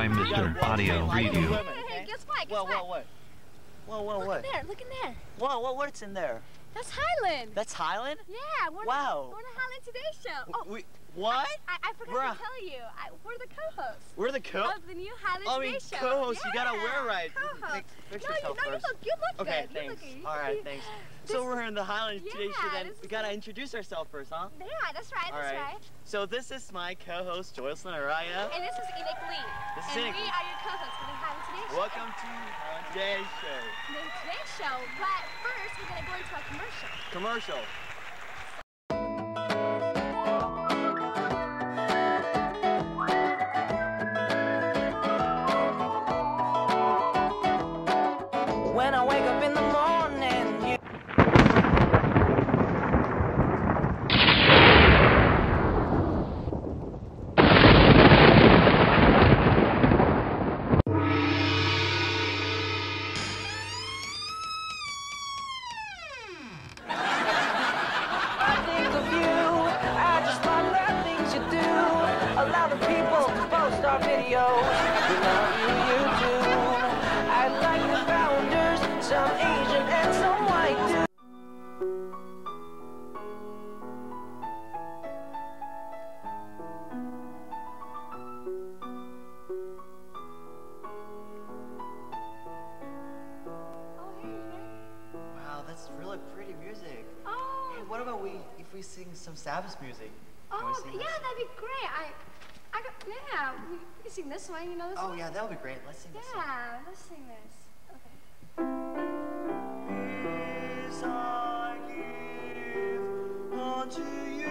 I'm gotta Mr. walk Audio like a Review. woman, Hey, okay? hey, guess what? Guess Whoa, what? whoa, what? Whoa, whoa, Look what? in there. Look in there. Whoa, whoa, what's in there? That's Highland. That's Highland? yeah. We're Wow. The, we're the Highland Today Show. Oh, We, what? I, I forgot We're to tell you. I, we're the co-hosts We're the co- of the new Highland oh, I mean, Today Show. co-host, you gotta wear right. Co-host. Fix- no, yourself you, no, you look, you look Okay, good. thanks. You look. All right, thanks. So we're in the Highland Today Show Yeah, then. We gotta a- introduce ourselves first, huh? Yeah, that's right. All That's right. right. So this is my co-host Joycelyn Araya. And this is Enoch Lee. This is and Enoch we are your co-hosts for the Highland Today Show. Welcome to Highland Today Show. The Today Show. But first, we're gonna go into a commercial. Commercial. Some Sabbath music? Oh, yeah, that? that'd be great. I, I got, yeah, we, we can sing this one. You know this Oh one? yeah, that would be great. Let's sing this song. Yeah, let's sing this. Okay. This I give unto you.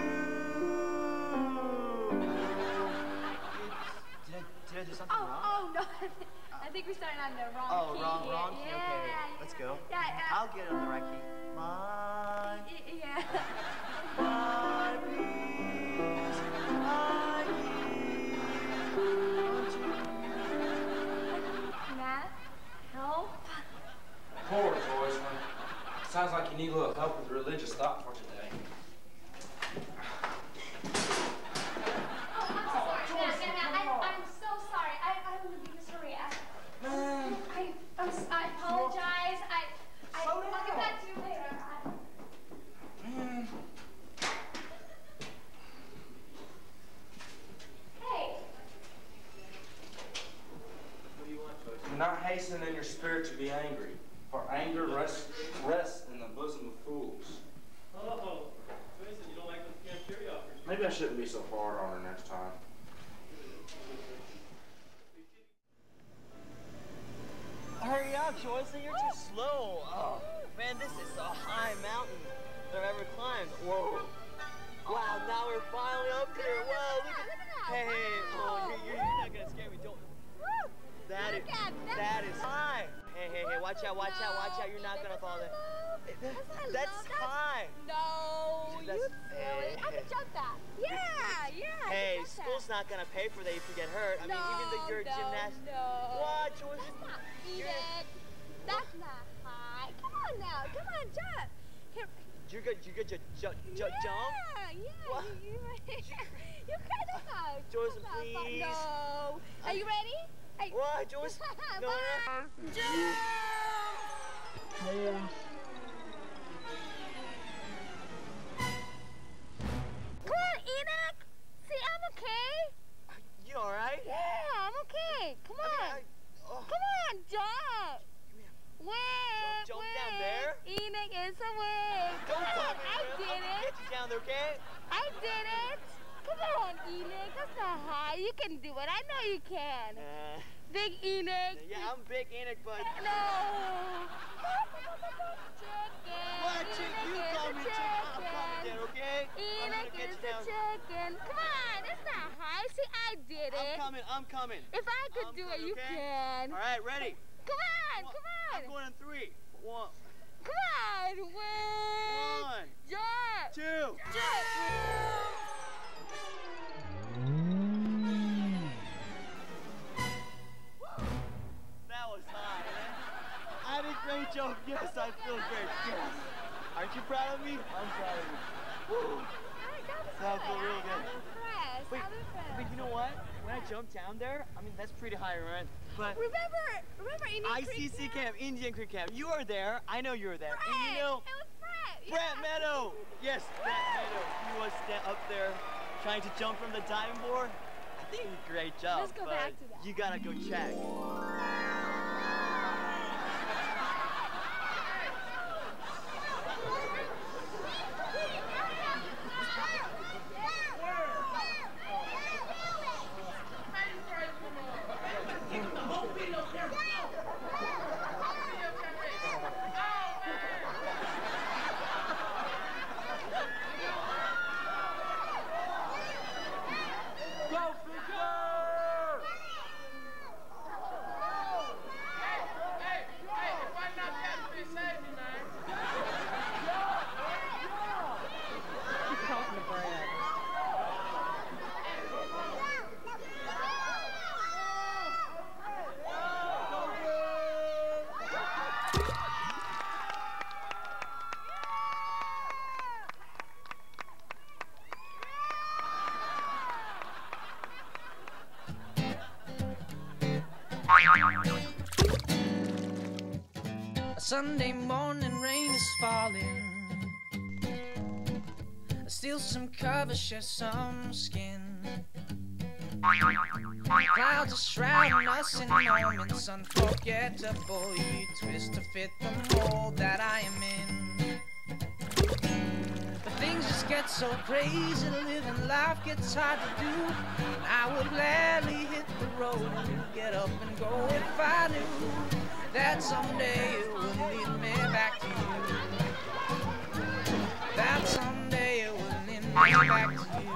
Did I, did I do something Oh, wrong? oh no, I think we started on the wrong Oh, key. wrong, wrong key. Yeah, Okay, yeah. let's go. Yeah, yeah. I'll get it on the right key. My, Poor Joycelyn. Sounds like you need a little help with religious thought for today. Oh, I'm so sorry, Matt, Matt, Matt. I, I'm so sorry. I, I don't want to be this hurry. I, I, I'm, s- I apologize. I, I, I'll get back to you later. I, hey. Do not hasten in your spirit to be angry, for anger rests, rests in the bosom of fools. Oh, Jason, you don't like the cafeteria offers? Maybe I shouldn't be so hard on her next time. Hurry up, Joycelyn, you're too slow. Oh, man, this is a high mountain that I've ever climbed. Whoa. Wow, now we're finally up here. Wow, look at Look that. Hey, hey, oh, you're, you're, you're not gonna scare me. Don't. That is, Look at that. that is high. Hey, hey, hey, watch out, watch out, watch out. You're not gonna fall there. That's not that's- high. No, you That's- silly. I can jump that. Yeah, yeah. Hey, can school's that. not gonna pay for that if you get hurt. I mean, even though you're a no, gymnast. No. What, Joyce? That's not You're- That's not high. Come on now. Come on, jump. Here. You're good. You're good. Ju- ju- ju- yeah, jump. Yeah, What? You, you, you kind of know. Joyce, Come on, but please. No. Are you ready? Hey. What, Joyce? No, no. One, Jump. Gonna it. get you down there, okay? I did it. Come on, Enoch. That's not high. You can do it. I know you can. Uh, Big Enoch. yeah, I'm big Enoch, but No. Chicken. what? Chick, you call me a chick. I'm coming chicken. down, okay? Enoch is you a chicken. Come on, it's not high. See, I did it. I'm coming. I'm coming. If I could I'm do it, coming, you okay? can. All right, ready? Come on, One- come I'm going in three. One, On, one, Jump. two. Jump. That was high, man. I did a great job. Yes, I feel great. Yes. Aren't you proud of me? I'm proud of you. Oh Woo. Alright, that was good. felt real I- good. I'm impressed. Wait, I'm impressed. but you know what? When I jumped down there, I mean, that's pretty high, right? But Remember, remember Indian Creek ICC camp, Indian Creek camp, you were there. I know you were there. Brett. And you know, it was Brett. Brett yeah. Meadow. Yes, Brett Meadow. He was up there trying to jump from the diving board. I think he did a great job. Let's go back to that. You gotta go check. A Sunday morning rain is falling. I steal some cover, share some skin. Clouds are shrouding us in moments unforgettable. You twist to fit the mold that I am in. But things just get so crazy, living life gets hard to do. And I would gladly hit the road and get up and go if I knew that someday it would lead me back to you. That someday it would lead me back to you.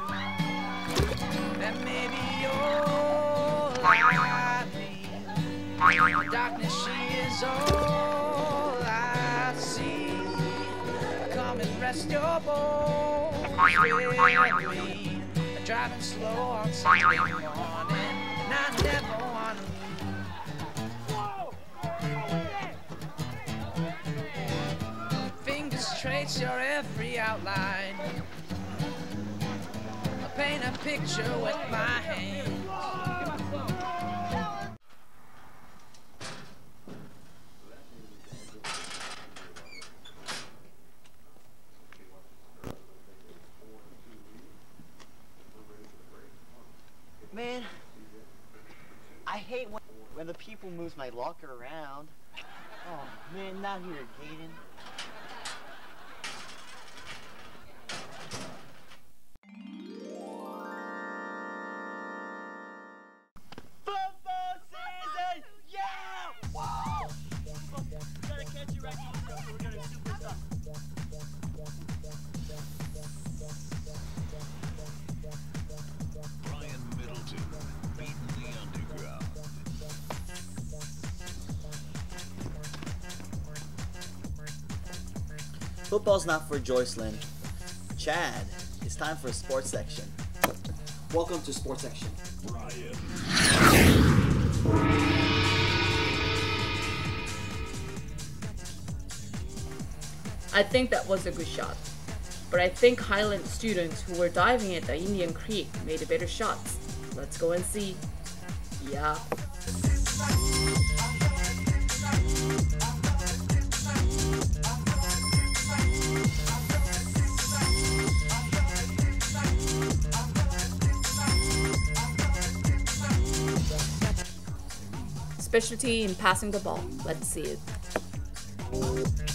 That maybe I need. Darkness, she is all And rest your bones with me. Driving slow on Sunday morning, and I never wanna leave. Fingers trace your every outline. I paint a picture with my hands. Man, I hate when, when the people moves my locker around. Oh man, not here, Gaten. Football's not for Joycelyn. Chad, it's time for a sports section. Welcome to sports section. Brian. I think that was a good shot. But I think Highland students who were diving at the Indian Creek made a better shots. Let's go and see. Yeah. Specialty in passing the ball. Let's see it.